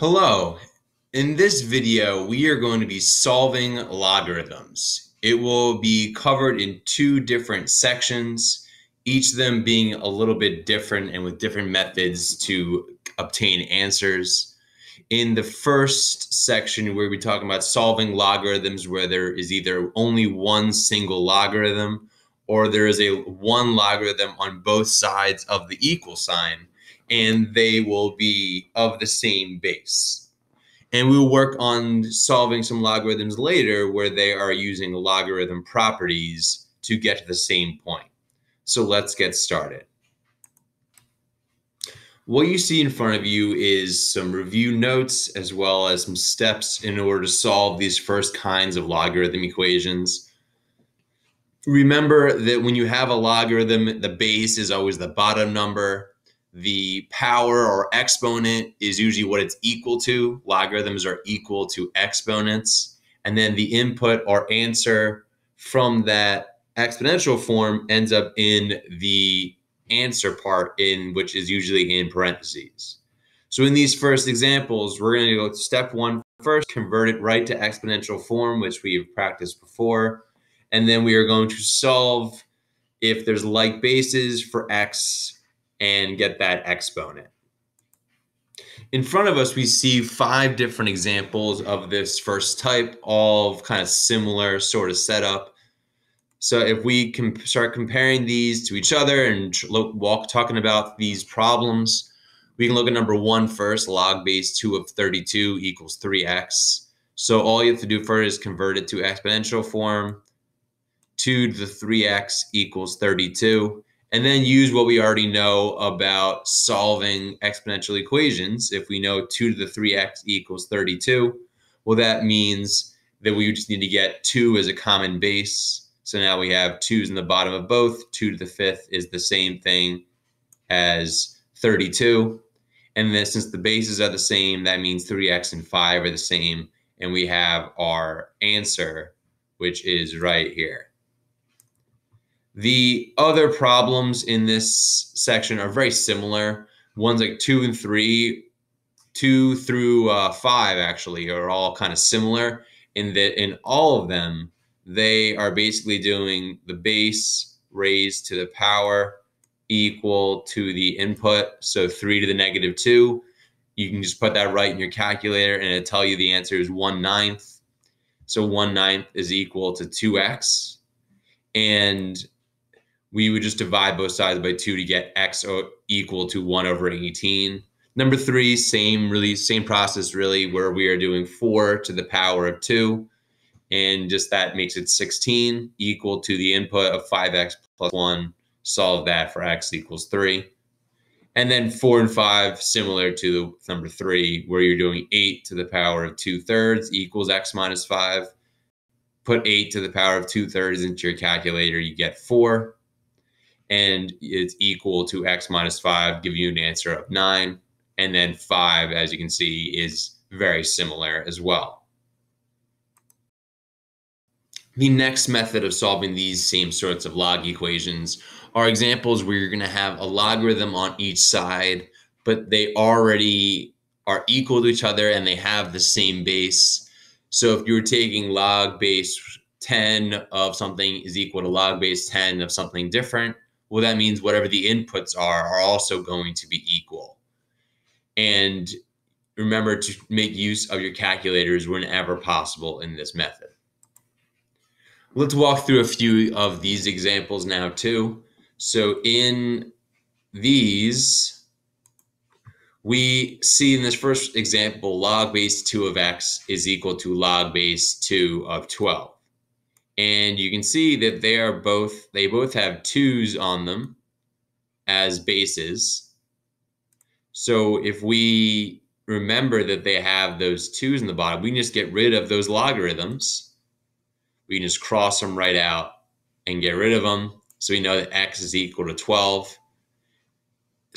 Hello. In this video, we are going to be solving logarithms. It will be covered in two different sections, each of them being a little bit different and with different methods to obtain answers. In the first section, we'll be talking about solving logarithms where there is either only one single logarithm or there is a one logarithm on both sides of the equal sign and they will be of the same base. And we'll work on solving some logarithms later where they are using logarithm properties to get to the same point. So let's get started. What you see in front of you is some review notes as well as some steps in order to solve these first kinds of logarithm equations. Remember that when you have a logarithm, the base is always the bottom number the power or exponent is usually what it's equal to. Logarithms are equal to exponents. And then the input or answer from that exponential form ends up in the answer part in which is usually in parentheses. So in these first examples, we're going to go to step one first, convert it right to exponential form, which we've practiced before. And then we are going to solve if there's like bases for x and get that exponent. In front of us, we see five different examples of this first type, all kind of similar sort of setup. So if we can start comparing these to each other and walk talking about these problems, we can look at number one first, log base 2 of 32 equals 3x. So all you have to do first is convert it to exponential form. 2 to the 3x equals 32 and then use what we already know about solving exponential equations. If we know 2 to the 3x equals 32, well, that means that we just need to get 2 as a common base. So now we have 2's in the bottom of both. 2 to the 5th is the same thing as 32. And then since the bases are the same, that means 3x and 5 are the same. And we have our answer, which is right here. The other problems in this section are very similar. Ones like two and three, two through uh, five actually are all kind of similar in that in all of them, they are basically doing the base raised to the power equal to the input. So three to the negative two. You can just put that right in your calculator and it'll tell you the answer is one ninth. So one ninth is equal to 2x. And we would just divide both sides by two to get x equal to 1 over 18. Number three, same really same process really where we are doing 4 to the power of 2 and just that makes it 16 equal to the input of 5x plus 1. Solve that for x equals 3. And then 4 and 5 similar to number 3 where you're doing 8 to the power of 2 thirds equals x minus 5. Put 8 to the power of 2 thirds into your calculator, you get 4 and it's equal to x minus 5, give you an answer of 9. And then 5, as you can see, is very similar as well. The next method of solving these same sorts of log equations are examples where you're going to have a logarithm on each side, but they already are equal to each other and they have the same base. So if you were taking log base 10 of something is equal to log base 10 of something different, well, that means whatever the inputs are are also going to be equal. And remember to make use of your calculators whenever possible in this method. Let's walk through a few of these examples now too. So in these, we see in this first example, log base 2 of x is equal to log base 2 of 12 and you can see that they are both they both have twos on them as bases. So if we remember that they have those twos in the bottom we can just get rid of those logarithms. We can just cross them right out and get rid of them. So we know that x is equal to 12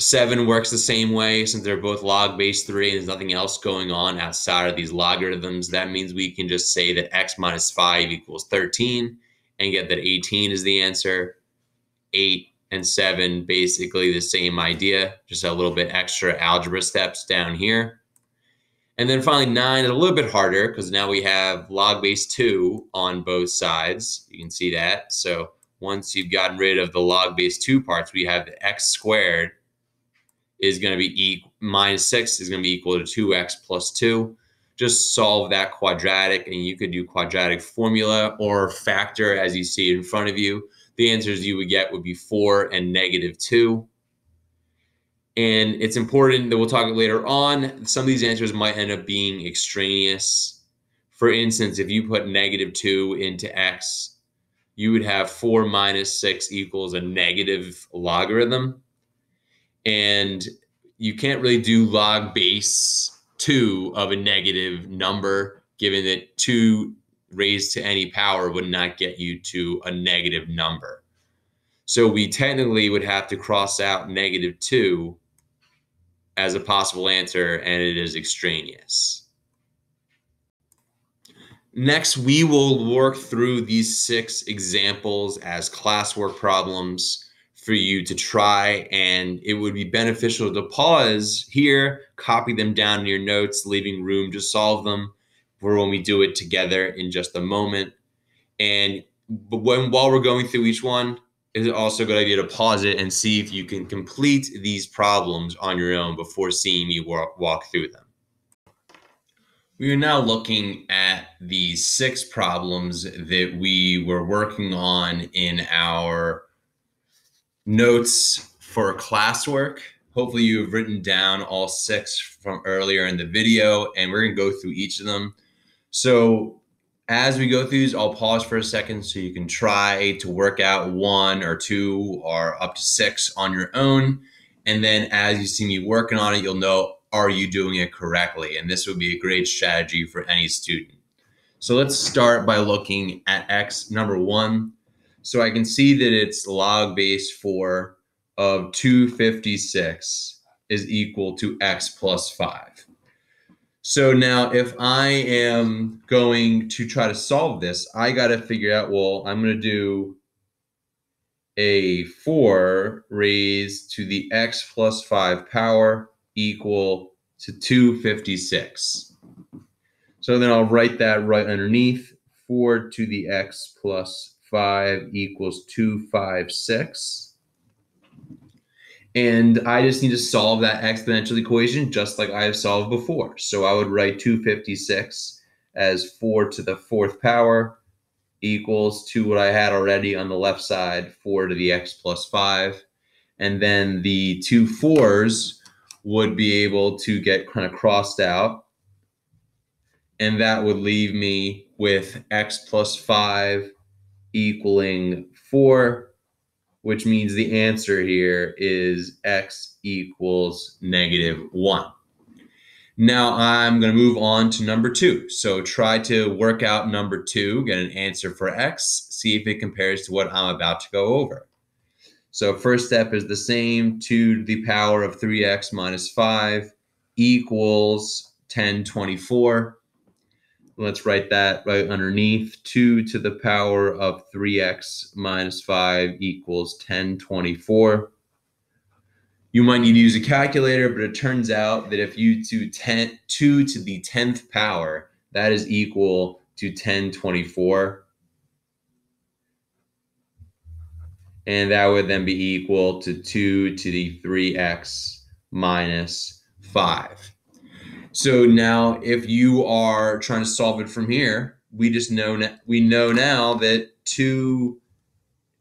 Seven works the same way since they're both log base three and there's nothing else going on outside of these logarithms. That means we can just say that x minus five equals 13 and get that 18 is the answer. Eight and seven, basically the same idea, just a little bit extra algebra steps down here. And then finally, nine is a little bit harder because now we have log base two on both sides. You can see that. So once you've gotten rid of the log base two parts, we have the x squared is going to be e minus six is going to be equal to 2x plus two. Just solve that quadratic and you could do quadratic formula or factor as you see in front of you. The answers you would get would be four and negative two. And it's important that we'll talk later on. Some of these answers might end up being extraneous. For instance, if you put negative 2 into x, you would have 4 minus 6 equals a negative logarithm. And you can't really do log base 2 of a negative number, given that 2 raised to any power would not get you to a negative number. So we technically would have to cross out negative 2 as a possible answer, and it is extraneous. Next, we will work through these six examples as classwork problems for you to try, and it would be beneficial to pause here, copy them down in your notes, leaving room to solve them for when we do it together in just a moment. And when while we're going through each one, it's also a good idea to pause it and see if you can complete these problems on your own before seeing me walk, walk through them. We are now looking at the six problems that we were working on in our notes for classwork. Hopefully you have written down all six from earlier in the video and we're gonna go through each of them. So as we go through these, I'll pause for a second so you can try to work out one or two or up to six on your own. And then as you see me working on it, you'll know, are you doing it correctly? And this would be a great strategy for any student. So let's start by looking at X number one. So I can see that it's log base four of 256 is equal to X plus five. So now if I am going to try to solve this, I got to figure out, well, I'm going to do a 4 raised to the x plus 5 power equal to 256. So then I'll write that right underneath. 4 to the x plus 5 equals 256. And I just need to solve that exponential equation just like I have solved before. So I would write 256 as 4 to the fourth power equals to what I had already on the left side, 4 to the x plus 5. And then the two fours would be able to get kind of crossed out. And that would leave me with x plus 5 equaling 4 which means the answer here is x equals negative 1. Now I'm going to move on to number 2. So try to work out number 2, get an answer for x, see if it compares to what I'm about to go over. So first step is the same, 2 to the power of 3x minus 5 equals 1024. Let's write that right underneath. 2 to the power of 3x minus 5 equals 1024. You might need to use a calculator, but it turns out that if you do 10, 2 to the 10th power, that is equal to 1024. And that would then be equal to 2 to the 3x minus 5. So now if you are trying to solve it from here, we just know we know now that 2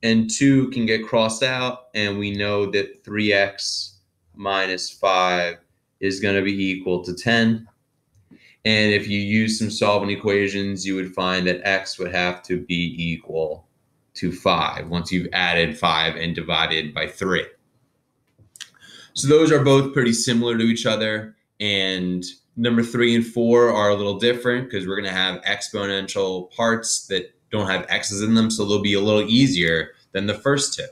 and 2 can get crossed out and we know that 3x minus 5 is going to be equal to 10. And if you use some solving equations, you would find that x would have to be equal to 5 once you've added 5 and divided by 3. So those are both pretty similar to each other and Number three and four are a little different because we're going to have exponential parts that don't have x's in them, so they'll be a little easier than the first two.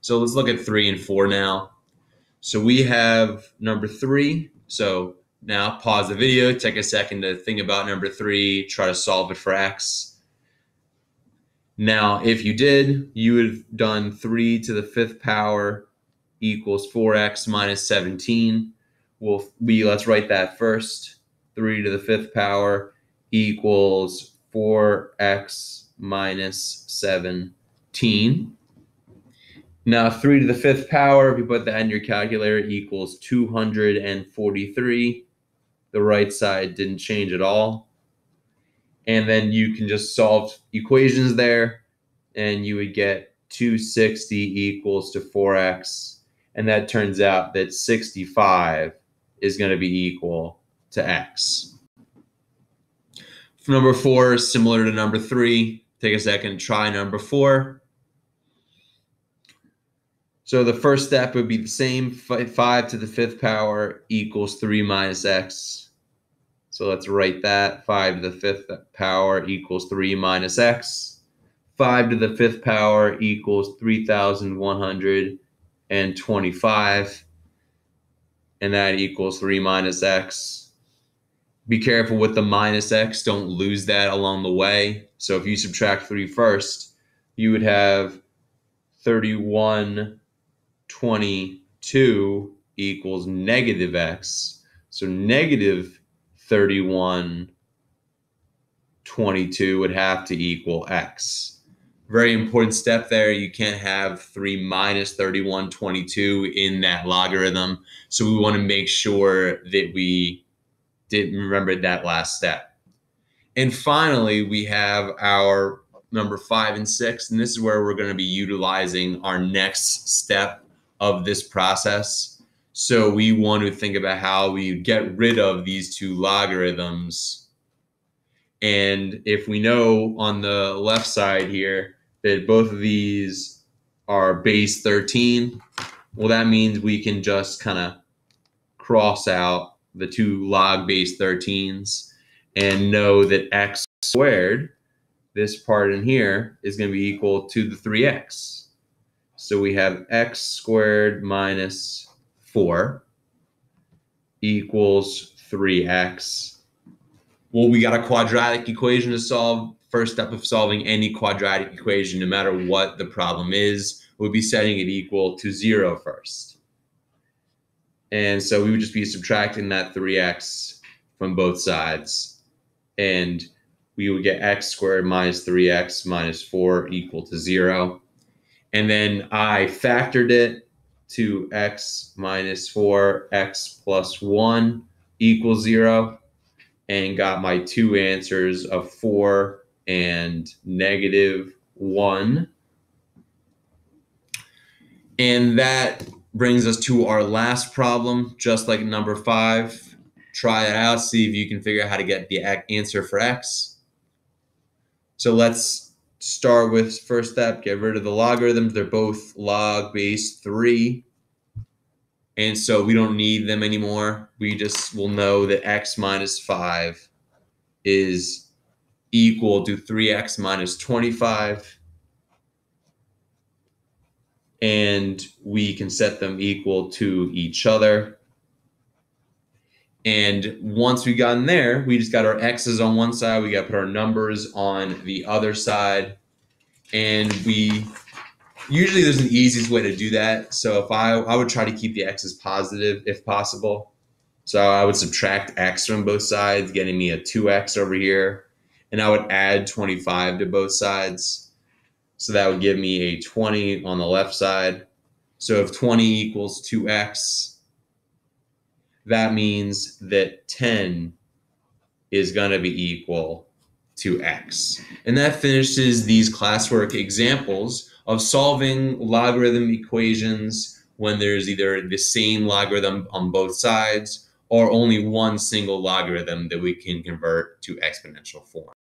So let's look at three and four now. So we have number three. So now pause the video, take a second to think about number three, try to solve it for x. Now, if you did, you would have done 3 to the fifth power equals 4x minus 17 we'll we let's write that first 3 to the fifth power equals 4x minus 17. Now, 3 to the fifth power, if you put that in your calculator, equals 243. The right side didn't change at all. And then you can just solve equations there, and you would get 260 equals to 4x. And that turns out that 65 is going to be equal to x. Number four, similar to number three, take a second, try number four. So the first step would be the same, 5 to the fifth power equals 3 minus x. So let's write that, 5 to the fifth power equals 3 minus x. 5 to the fifth power equals 3,125. And that equals 3 minus x. Be careful with the minus x. Don't lose that along the way. So if you subtract 3 first, you would have 31 22 equals negative x. So negative 31 22 would have to equal x. Very important step there. You can't have 3 minus 31 22 in that logarithm. So we want to make sure that we didn't remember that last step. And finally, we have our number five and six. And this is where we're going to be utilizing our next step of this process. So we want to think about how we get rid of these two logarithms. And if we know on the left side here both of these are base 13, well, that means we can just kind of cross out the two log base 13s and know that x squared, this part in here, is going to be equal to the 3x. So we have x squared minus 4 equals 3x. Well, we got a quadratic equation to solve. First step of solving any quadratic equation, no matter what the problem is, would be setting it equal to zero first. And so we would just be subtracting that 3x from both sides. And we would get x squared minus 3x minus 4 equal to 0. And then I factored it to x minus 4, x plus 1 equals 0, and got my two answers of 4 and negative 1. And that brings us to our last problem, just like number 5. Try it out, see if you can figure out how to get the answer for x. So let's start with first step, get rid of the logarithms. They're both log base three. And so we don't need them anymore. We just will know that x minus 5 is equal to 3x minus 25. And we can set them equal to each other. And once we got in there, we just got our X's on one side, we got to put our numbers on the other side. And we usually there's an easiest way to do that. So if I I would try to keep the X's positive if possible. So I would subtract X from both sides, getting me a 2X over here. And I would add 25 to both sides. So that would give me a 20 on the left side. So if 20 equals 2X, that means that 10 is going to be equal to x. And that finishes these classwork examples of solving logarithm equations when there's either the same logarithm on both sides or only one single logarithm that we can convert to exponential form.